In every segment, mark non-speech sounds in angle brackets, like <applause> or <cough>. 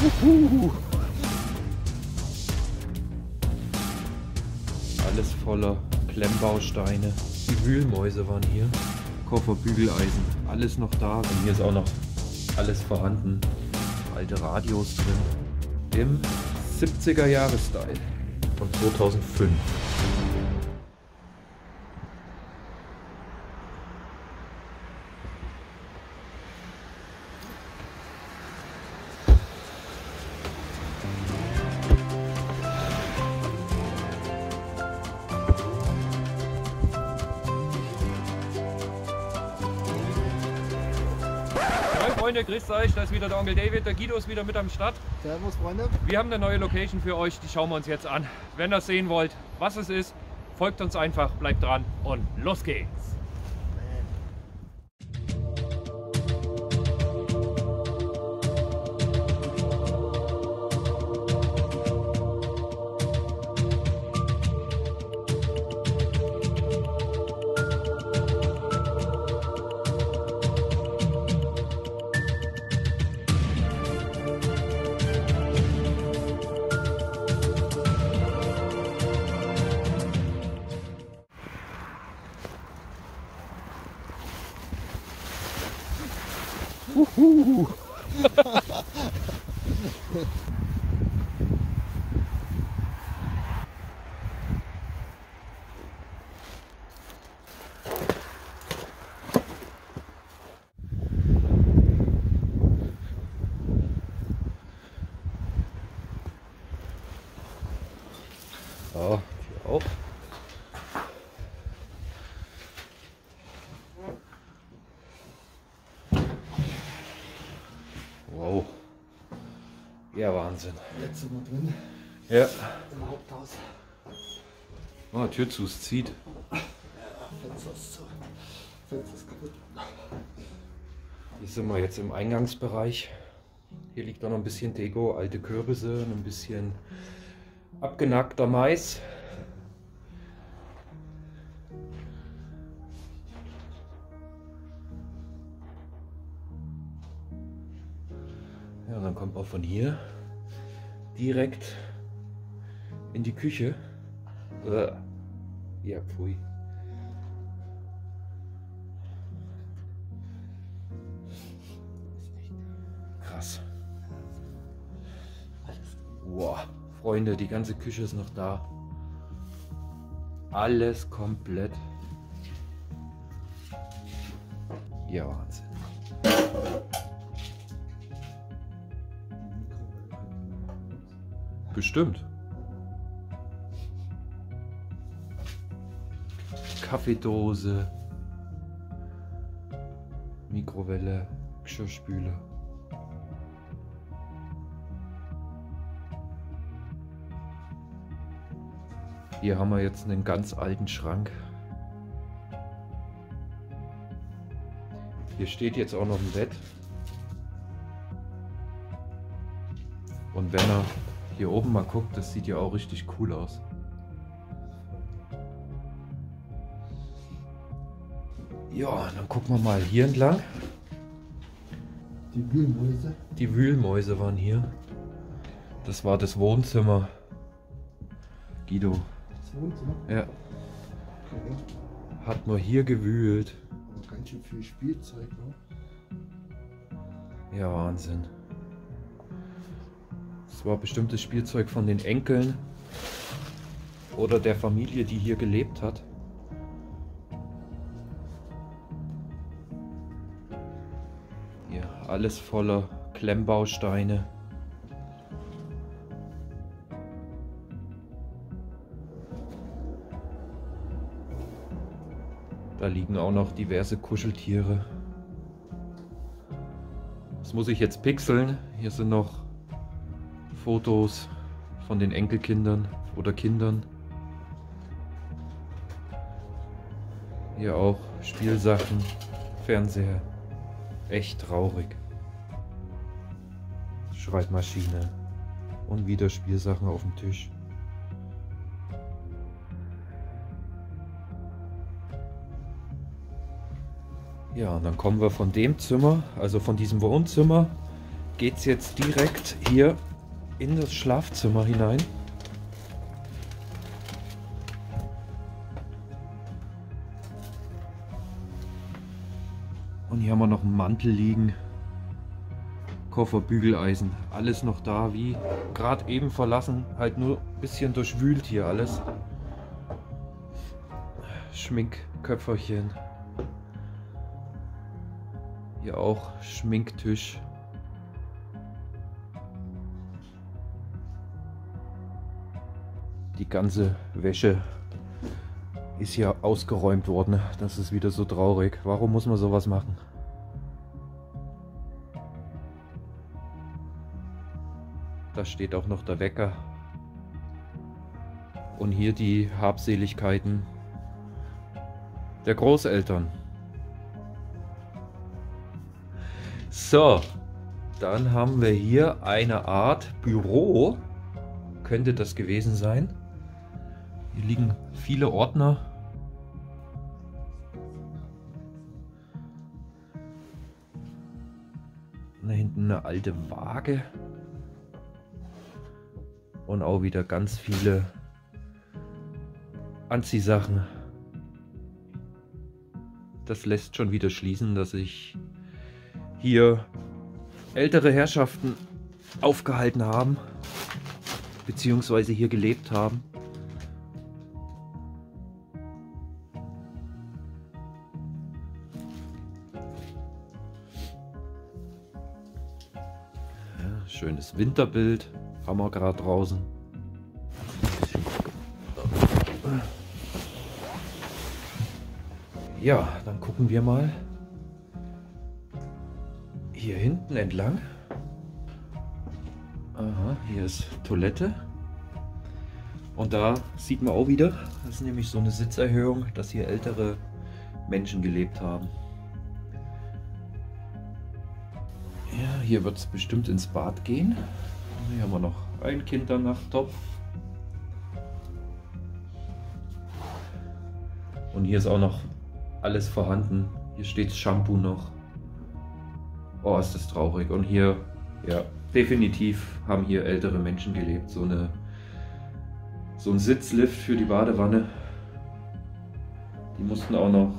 Uhu. Alles voller Klemmbausteine. Die Wühlmäuse waren hier. Koffer, Bügeleisen, alles noch da. Und hier ist auch noch alles vorhanden. Alte Radios drin. Im 70er Jahre Style von 2005. Freunde, grüßt euch, da ist wieder der Onkel David, der Guido ist wieder mit am Start. Servus, Freunde. Wir haben eine neue Location für euch, die schauen wir uns jetzt an. Wenn ihr sehen wollt, was es ist, folgt uns einfach, bleibt dran und los geht's. Ja, hier auch. Wow. Ja, Wahnsinn. Jetzt sind wir drin Ja. im Haupthaus. Oh, Tür zu, es zieht. Fenster ist zu. Fenster ist kaputt. Hier sind wir jetzt im Eingangsbereich. Hier liegt auch noch ein bisschen Deko, alte Kürbisse und ein bisschen abgenackter Mais. Ja, und dann kommt man von hier direkt in die Küche. Äh, Ja, pfui. Krass. Wow, Freunde, die ganze Küche ist noch da. Alles komplett. Ja, Wahnsinn. Bestimmt. Kaffeedose. Mikrowelle, Geschirrspüler. Hier haben wir jetzt einen ganz alten Schrank. Hier steht jetzt auch noch ein Bett. Und wenn er hier oben mal guckt, das sieht ja auch richtig cool aus. Ja, dann gucken wir mal hier entlang. Die Wühlmäuse. Die Wühlmäuse waren hier. Das war das Wohnzimmer. Guido, Das Wohnzimmer. ja, Okay. hat man hier gewühlt. Aber ganz schön viel Spielzeug, ne? Ja, Wahnsinn. Das war bestimmt das Spielzeug von den Enkeln oder der Familie, die hier gelebt hat. Hier alles voller Klemmbausteine. Da liegen auch noch diverse Kuscheltiere. Das muss ich jetzt pixeln. Hier sind noch Fotos von den Enkelkindern oder Kindern. Hier auch Spielsachen, Fernseher. Echt traurig. Schreibmaschine und wieder Spielsachen auf dem Tisch. Ja, und dann kommen wir von dem Zimmer, also von diesem Wohnzimmer, geht es jetzt direkt hier in das Schlafzimmer hinein. Und hier haben wir noch einen Mantel liegen. Koffer, Bügeleisen, alles noch da, wie gerade eben verlassen. Halt nur ein bisschen durchwühlt hier alles. Schminkköpferchen. Hier auch Schminktisch. Die ganze Wäsche ist hier ausgeräumt worden. Das ist wieder so traurig. Warum muss man sowas machen? Da steht auch noch der Wecker. Und hier die Habseligkeiten der Großeltern. So, dann haben wir hier eine Art Büro. Könnte das gewesen sein. Hier liegen viele Ordner. Da hinten eine alte Waage und auch wieder ganz viele Anziehsachen. Das lässt schon wieder schließen, dass sich hier ältere Herrschaften aufgehalten haben, beziehungsweise hier gelebt haben. Schönes Winterbild haben wir gerade draußen. Ja, dann gucken wir mal hier hinten entlang. Aha, hier ist Toilette. Und da sieht man auch wieder, das ist nämlich so eine Sitzerhöhung, dass hier ältere Menschen gelebt haben. Hier wird es bestimmt ins Bad gehen. Hier haben wir noch ein Kindernachttopf. Und hier ist auch noch alles vorhanden. Hier steht Shampoo noch. Oh, ist das traurig. Und hier, ja, definitiv haben hier ältere Menschen gelebt. So, eine, so ein Sitzlift für die Badewanne. Die mussten auch noch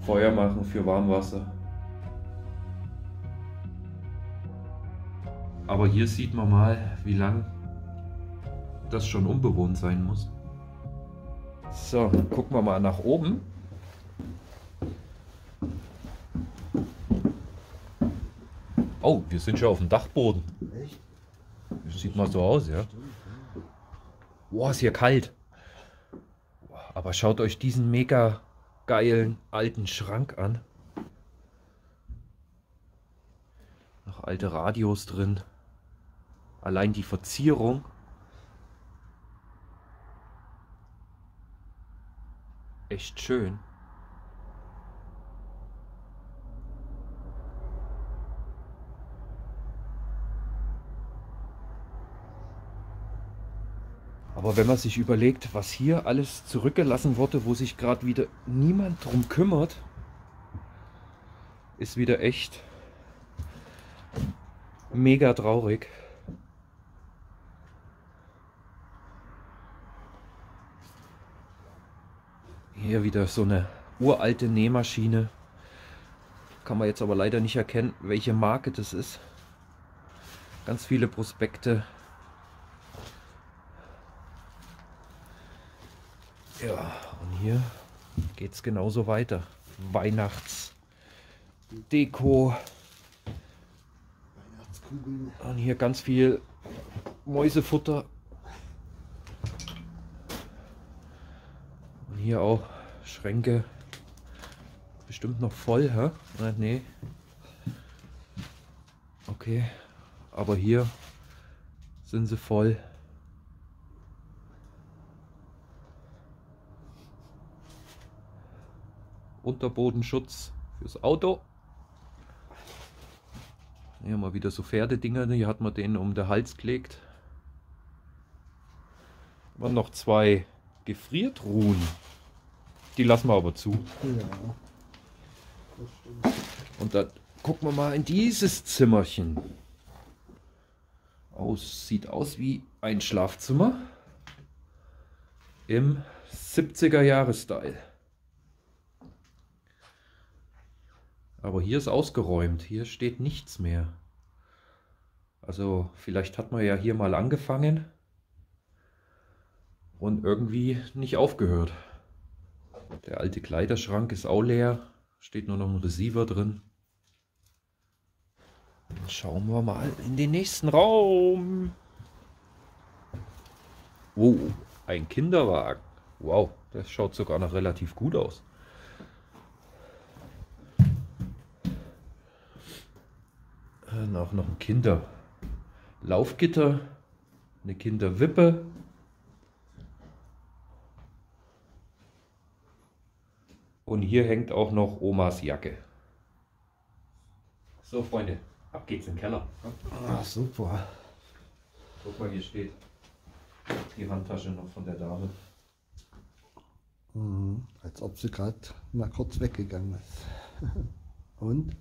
Feuer machen für Warmwasser. Aber hier sieht man mal, wie lang das schon unbewohnt sein muss. So, gucken wir mal nach oben. Oh, wir sind schon auf dem Dachboden. Echt? Das sieht mal so aus, ja. Boah, ist hier kalt. Aber schaut euch diesen mega geilen alten Schrank an. Noch alte Radios drin. Allein die Verzierung. Echt schön. Aber wenn man sich überlegt, was hier alles zurückgelassen wurde, wo sich gerade wieder niemand drum kümmert, ist wieder echt mega traurig. Hier wieder so eine uralte Nähmaschine. Kann man jetzt aber leider nicht erkennen, welche Marke das ist. Ganz viele Prospekte. Ja, und hier geht es genauso weiter. Weihnachtsdeko. Weihnachtskugeln. Und hier ganz viel Mäusefutter. Hier auch Schränke. Bestimmt noch voll, hä? Nein, nee. Okay. Aber hier sind sie voll. Unterbodenschutz fürs Auto. Hier haben wir wieder so Pferdedinger. Hier hat man den um den Hals gelegt. Und noch zwei Gefriertruhen. Die lassen wir aber zu. Ja. Und dann gucken wir mal in dieses Zimmerchen. Aus, sieht aus wie ein Schlafzimmer im 70er Jahre Style. Aber hier ist ausgeräumt, hier steht nichts mehr. Also vielleicht hat man ja hier mal angefangen und irgendwie nicht aufgehört. Der alte Kleiderschrank ist auch leer, steht nur noch ein Receiver drin. Dann schauen wir mal in den nächsten Raum. Oh, ein Kinderwagen. Wow, das schaut sogar noch relativ gut aus. Dann auch noch ein Kinderlaufgitter, eine Kinderwippe. Und hier hängt auch noch Omas Jacke. So, Freunde, ab geht's in den Keller. Ah, super. Guck mal, hier steht die Handtasche noch von der Dame. Mhm. Als ob sie gerade mal kurz weggegangen ist. <laughs> Und?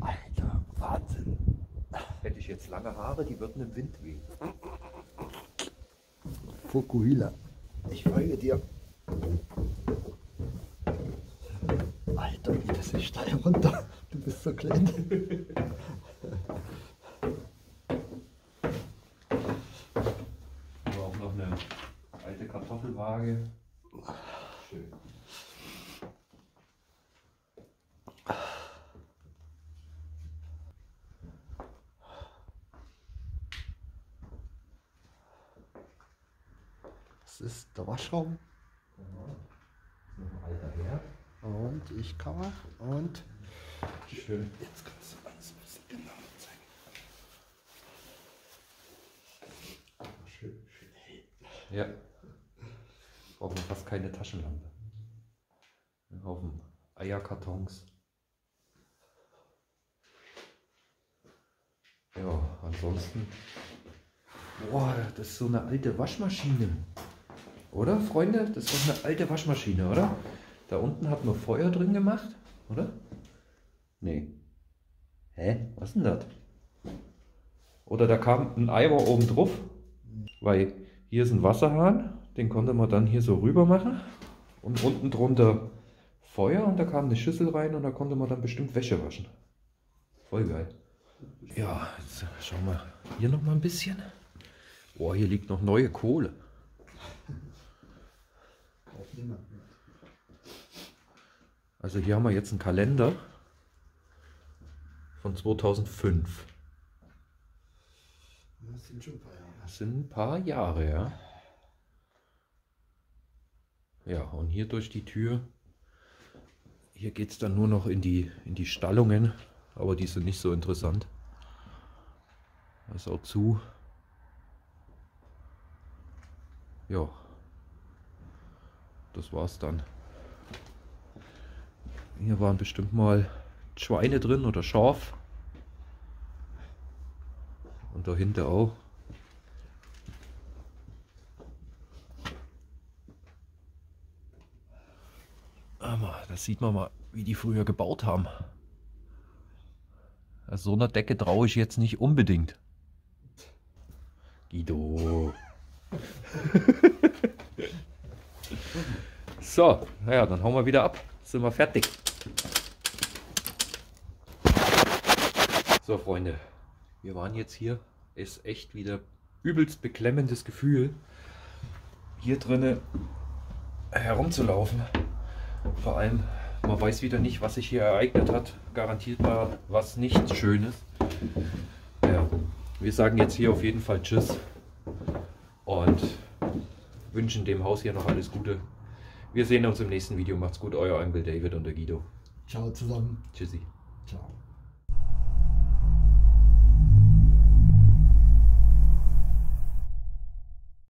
Alter, Wahnsinn. Hätte ich jetzt lange Haare, die würden im Wind wehen. Fukuhila. Ich folge dir. Alter, wie das ist steil runter. Du bist so klein. Aber auch noch eine alte Kartoffelwaage. Das ist der Waschraum. Noch ein alter Herd. Und ich komme. Und Schön. jetzt kannst du alles ein bisschen genauer zeigen. Schön, schön hell. Ja. Brauchen wir fast keine Taschenlampe. Ein Haufen Eierkartons. Ja, ansonsten. Boah, das ist so eine alte Waschmaschine. Oder, Freunde? Das ist doch eine alte Waschmaschine, oder? Da unten hat man Feuer drin gemacht, oder? Nee. Hä? Was denn das? Oder da kam ein Eimer oben drauf, weil hier ist ein Wasserhahn, den konnte man dann hier so rüber machen und unten drunter Feuer und da kam eine Schüssel rein und da konnte man dann bestimmt Wäsche waschen. Voll geil. Ja, jetzt schauen wir hier noch mal ein bisschen. Boah, hier liegt noch neue Kohle. Also hier haben wir jetzt einen Kalender von 2005. Das sind schon ein paar Jahre. Das sind ein paar Jahre, ja. Ja, und hier durch die Tür, hier geht es dann nur noch in die, in die Stallungen, aber die sind nicht so interessant. Das ist auch zu. Ja, das war's dann. Hier waren bestimmt mal Schweine drin oder Schaf. Und dahinter auch. Aber das sieht man mal, wie die früher gebaut haben. Also so einer Decke traue ich jetzt nicht unbedingt. Guido. <laughs> so, naja, dann hauen wir wieder ab. Sind wir fertig. So, Freunde, wir waren jetzt hier. Ist echt wieder übelst beklemmendes Gefühl, hier drinnen herumzulaufen. Vor allem, man weiß wieder nicht, was sich hier ereignet hat. Garantiert mal was nicht Schönes. Ja, wir sagen jetzt hier auf jeden Fall Tschüss und wünschen dem Haus hier noch alles Gute. Wir sehen uns im nächsten Video. Macht's gut, euer Onkel David und der Guido. Ciao zusammen. Tschüssi. Ciao.